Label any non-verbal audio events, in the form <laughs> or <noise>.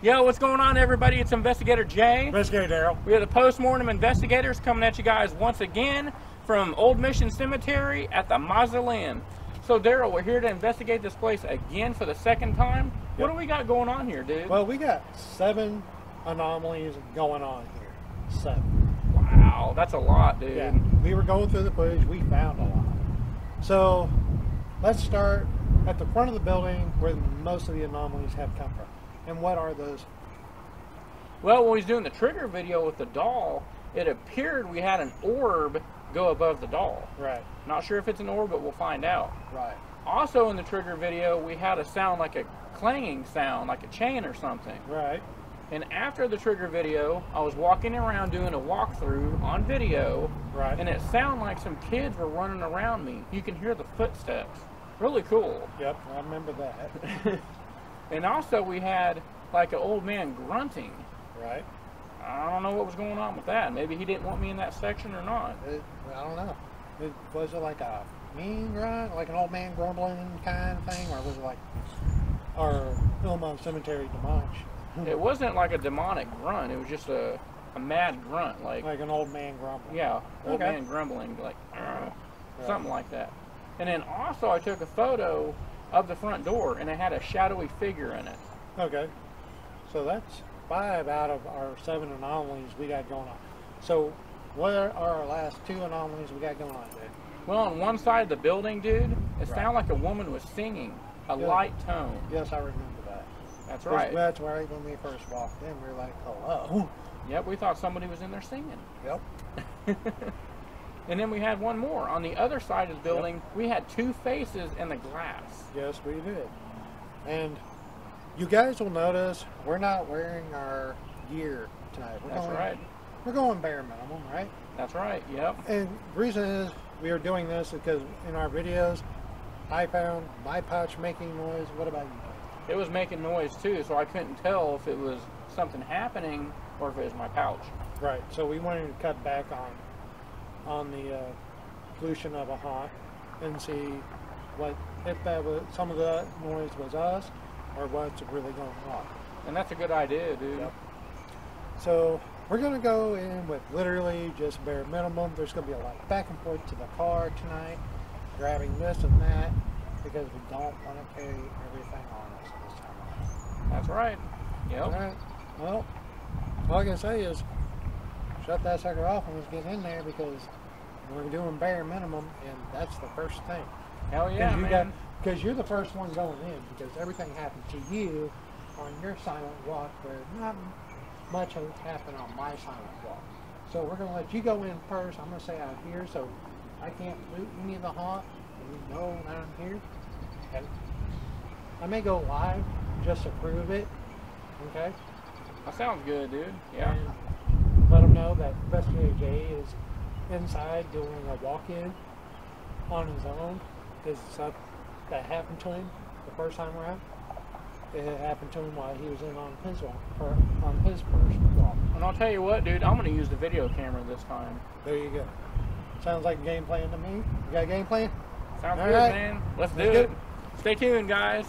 Yo, what's going on, everybody? It's Investigator Jay. Investigator Daryl. We are the postmortem investigators coming at you guys once again from Old Mission Cemetery at the Mausoleum. So, Daryl, we're here to investigate this place again for the second time. What do we got going on here, dude? Well, we got seven anomalies going on here. Seven. wow, that's a lot, dude. Yeah. We were going through the footage. We found a lot. So, let's start at the front of the building where most of the anomalies have come from. And what are those? Well, when we was doing the trigger video with the doll, it appeared we had an orb go above the doll. Right. Not sure if it's an orb, but we'll find out. Right. Also, in the trigger video, we had a sound like a clanging sound, like a chain or something. Right. And after the trigger video, I was walking around doing a walkthrough on video, Right. and it sounded like some kids were running around me. You can hear the footsteps. Really cool. Yep. I remember that. <laughs> And also, we had like an old man grunting. right. I don't know what was going on with that. Maybe he didn't want me in that section or not. It, I don't know. It, was it like a mean grunt, like an old man grumbling kind of thing, or was it like our Illinois Cemetery demonic? It wasn't like a demonic grunt. It was just a, a mad grunt, like like an old man grumbling. yeah, old Okay. man grumbling, like Right. something like that. And then also, I took a photo of the front door, and it had a shadowy figure in it. Okay. So that's five out of our seven anomalies we got going on. So what are our last two anomalies we got going on, dude? Well, on one side of the building, dude, it Right. sounded like a woman was singing a light tone. Yes, I remember that. That's right. That's right when we first walked in. We were like, hello. Yep, we thought somebody was in there singing. Yep. <laughs> And then we had one more. On the other side of the building, we had two faces in the glass. Yes, we did. And you guys will notice we're not wearing our gear tonight. We're That's going, right. We're going bare minimum, right? That's right. Yep. And the reason is we are doing this because in our videos, I found my pouch making noise. What about you? It was making noise too, so I couldn't tell if it was something happening or if it was my pouch. Right. So we wanted to cut back on on the uh, pollution of a haunt and see what if that was some of that noise was us or what's really going on. And that's a good idea, dude. Yep. So we're gonna go in with literally just bare minimum. There's gonna be a lot of back and forth to the car tonight, grabbing this and that because we don't want to carry everything on us this time around. That's right. All Yep. right. Well, all I can say is shut that sucker off and let's get in there because we're doing bare minimum, and that's the first thing. Hell yeah, you man. Because you're the first one going in because everything happened to you on your silent walk, where not much has happened on my silent walk. So we're gonna let you go in first. I'm gonna stay out here so I can't loot any of the haunt, and you know that I'm here. And I may go live just to prove it. Okay. That sounds good, dude. Yeah. And let them know that Investigator Jay is inside doing a walk-in on his own. Because stuff that happened to him the first time around, it happened to him while he was in on his walk, or on his first walk. And I'll tell you what, dude, I'm gonna use the video camera this time. There you go. Sounds like a game plan to me. You got a game plan? Sounds All good, right. man. Let's Let's do it. Stay tuned, guys.